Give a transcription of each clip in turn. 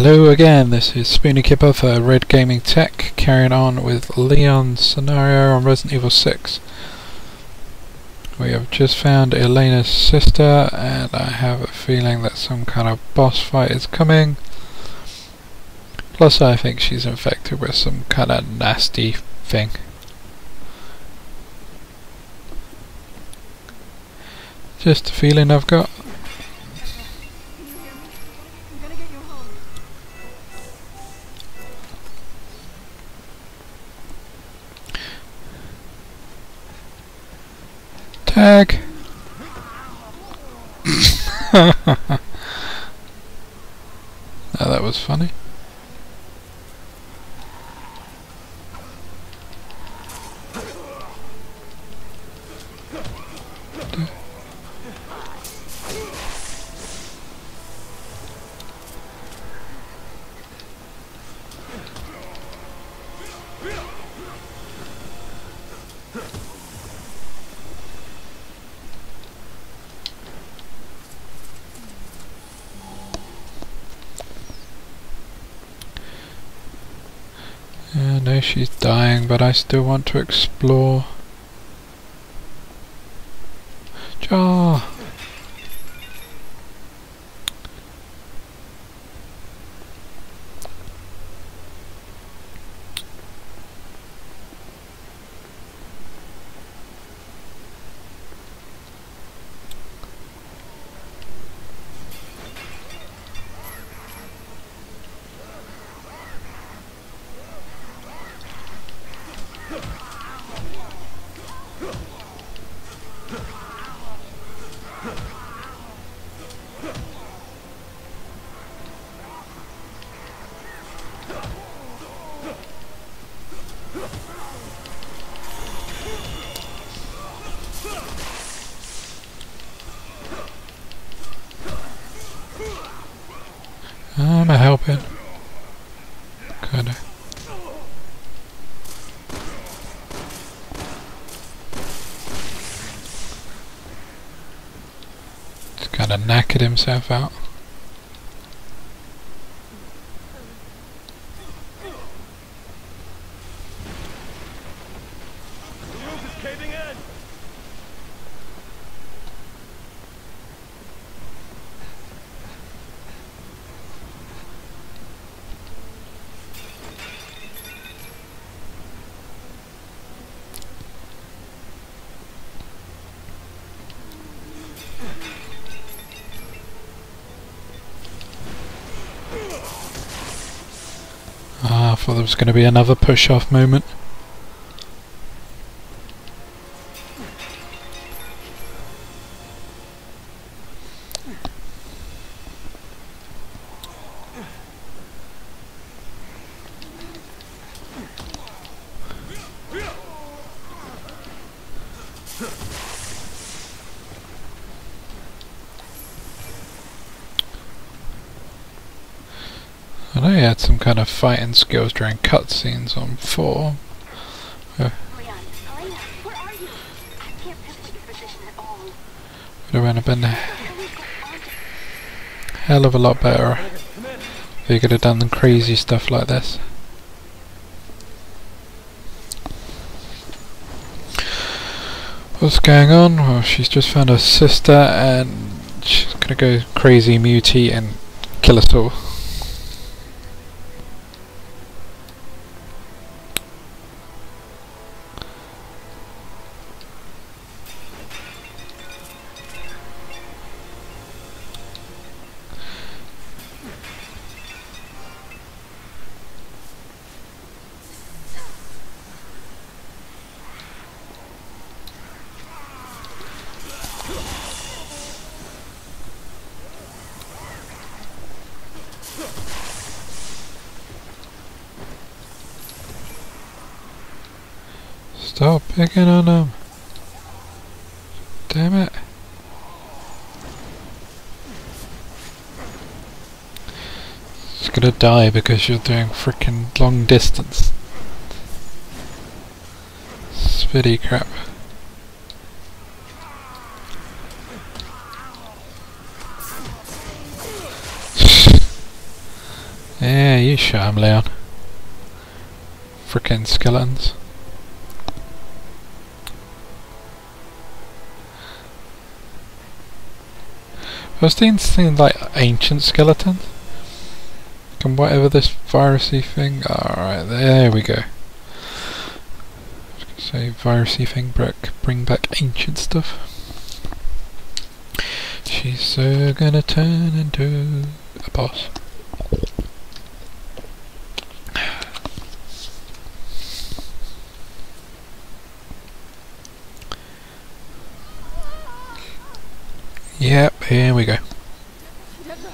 Hello again, this is Spoony Kipper for Red Gaming Tech, carrying on with Leon's scenario on Resident Evil 6. We have just found Helena's sister, and I have a feeling that some kind of boss fight is coming. Plus I think she's infected with some kind of nasty thing. Just a feeling I've got. Oh, that was funny. I know she's dying, but I still want to explore. Just kinda knackered himself out. The roof is caving in! Ah, I thought there was going to be another push-off moment. I know he had some kind of fighting skills during cutscenes on 4. Leon, Helena, where are you? I can't pinpoint your position at all. Would have been a hell of a lot better if he could have done crazy stuff like this. What's going on? Well, she's just found her sister and she's gonna go crazy mutie and kill us all. Stop picking on them. Damn it. She's gonna die because you're doing freaking long distance. Spitty crap. Yeah, you him, Leon. Frickin' skeletons. I was thinking something like ancient skeletons. Can whatever this virusy thing. Alright, there we go. Say virusy thing bring, bring back ancient stuff. She's so gonna turn into a boss. Here we go. Deborah!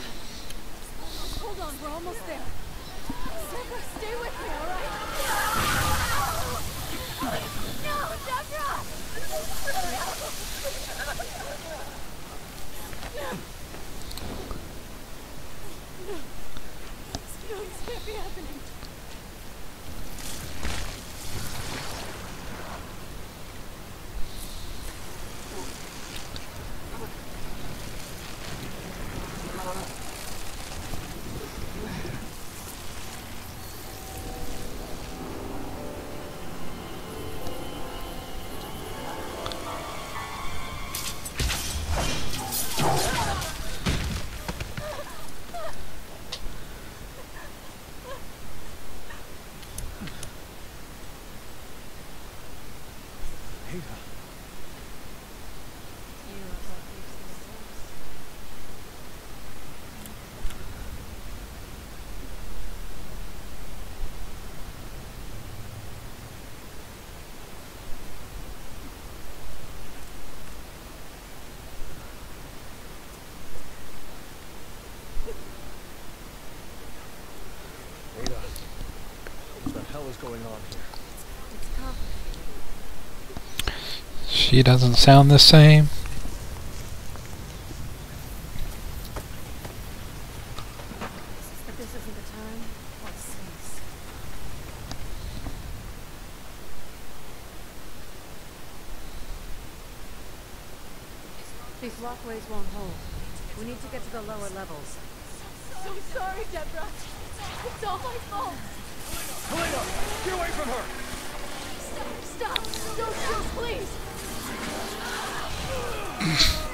Hold on, we're almost there. Deborah, stay with me, alright? No, Deborah! No, this can't be happening. Ada, what the hell is going on here? It's. She doesn't sound the same. But this isn't the time or the space. These walkways won't hold. We need to get to the lower levels. From her! Stop! Don't shoot, please!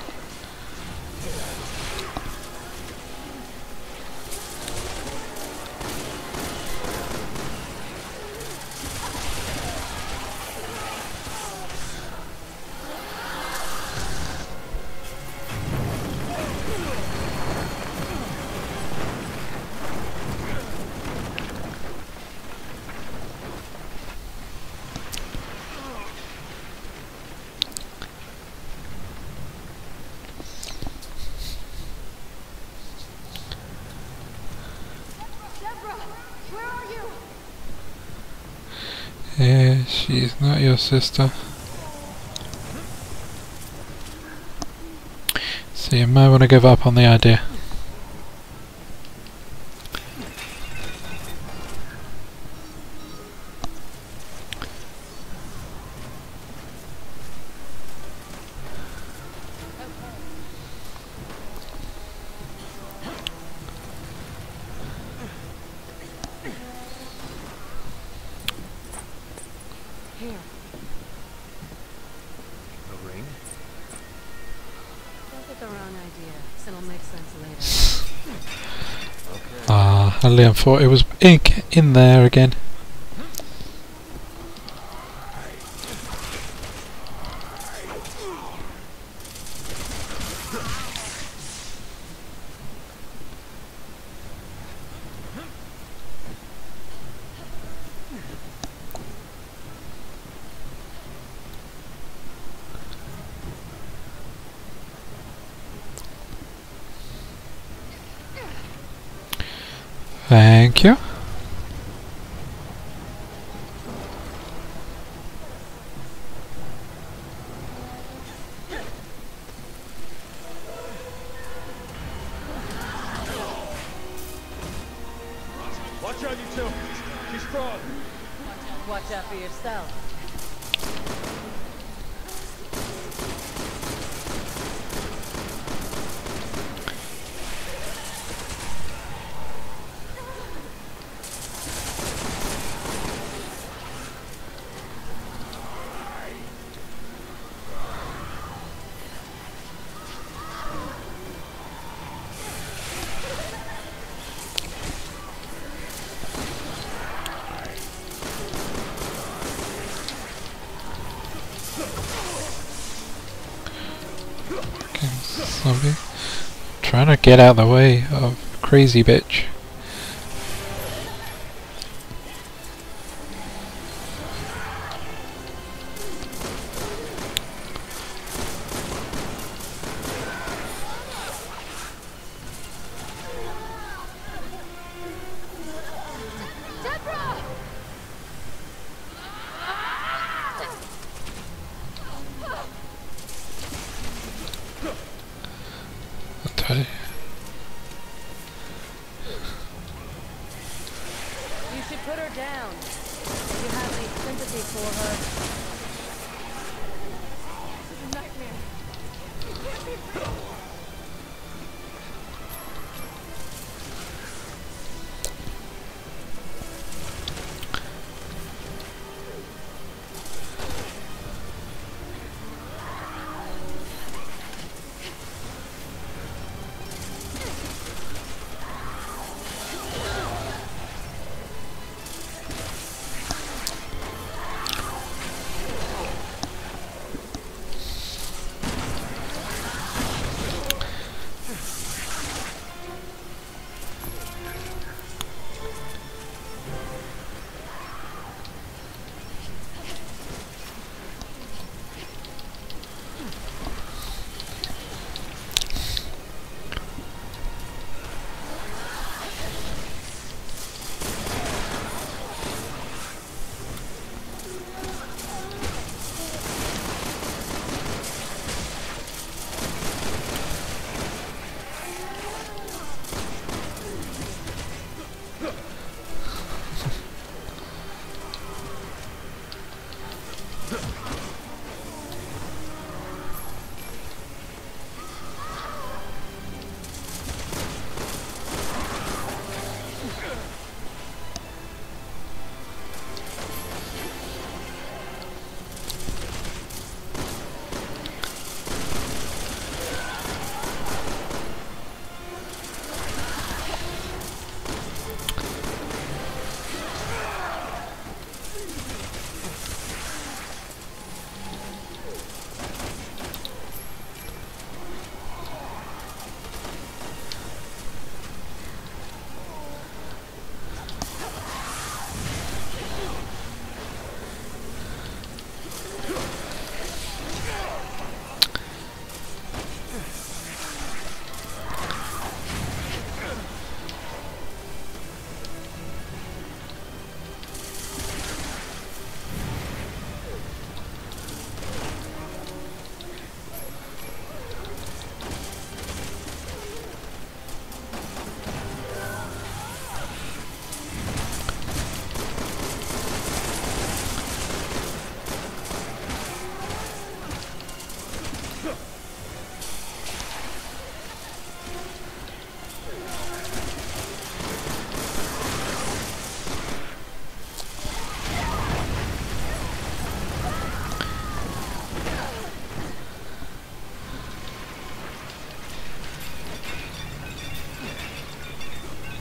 Yeah, she's not your sister. So you might want to give up on the idea. Liam thought it was ink in there again. Thank you. Get out of the way of crazy bitch. For her.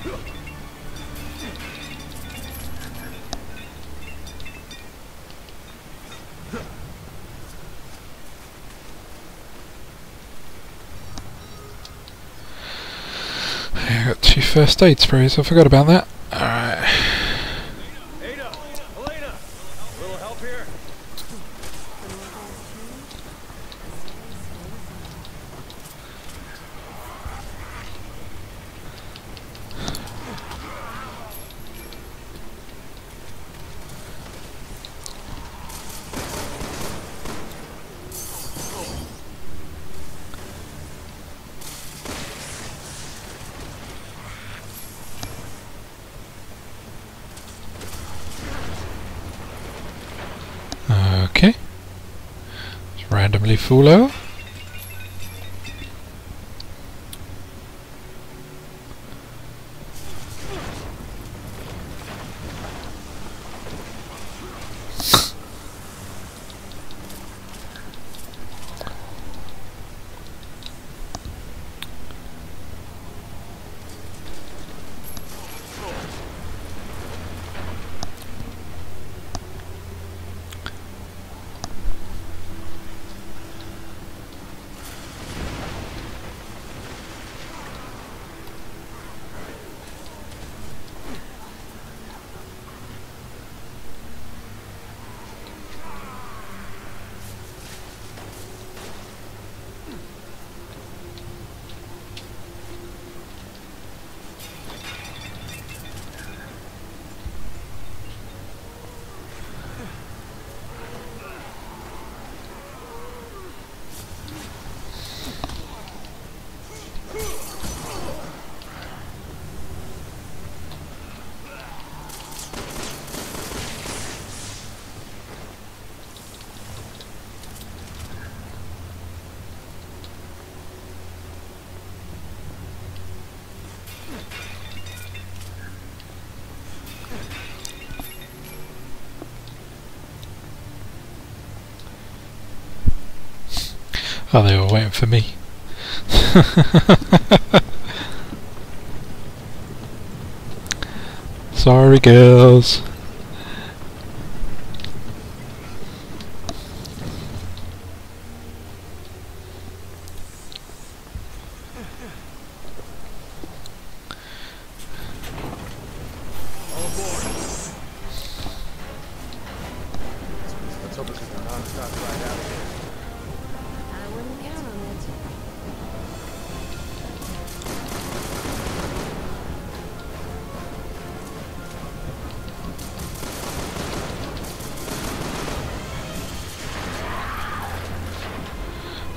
I got two first aid sprays, I forgot about that. Just randomly Oh, they were waiting for me. Sorry, girls.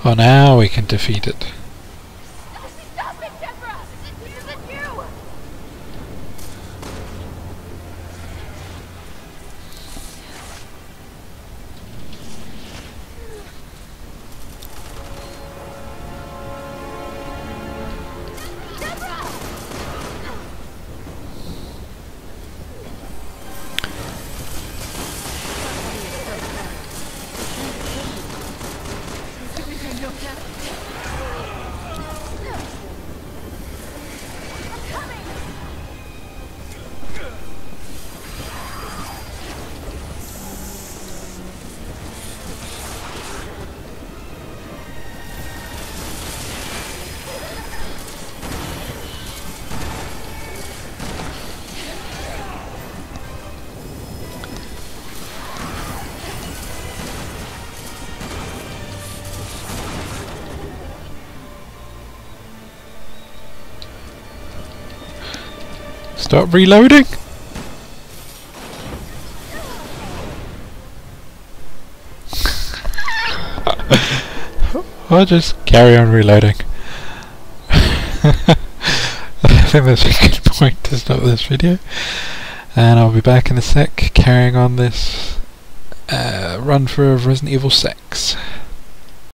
Oh, now we can defeat it. Stop reloading! I'll just carry on reloading. I think that's a good point to stop this video. And I'll be back in a sec carrying on this uh, run through of Resident Evil 6.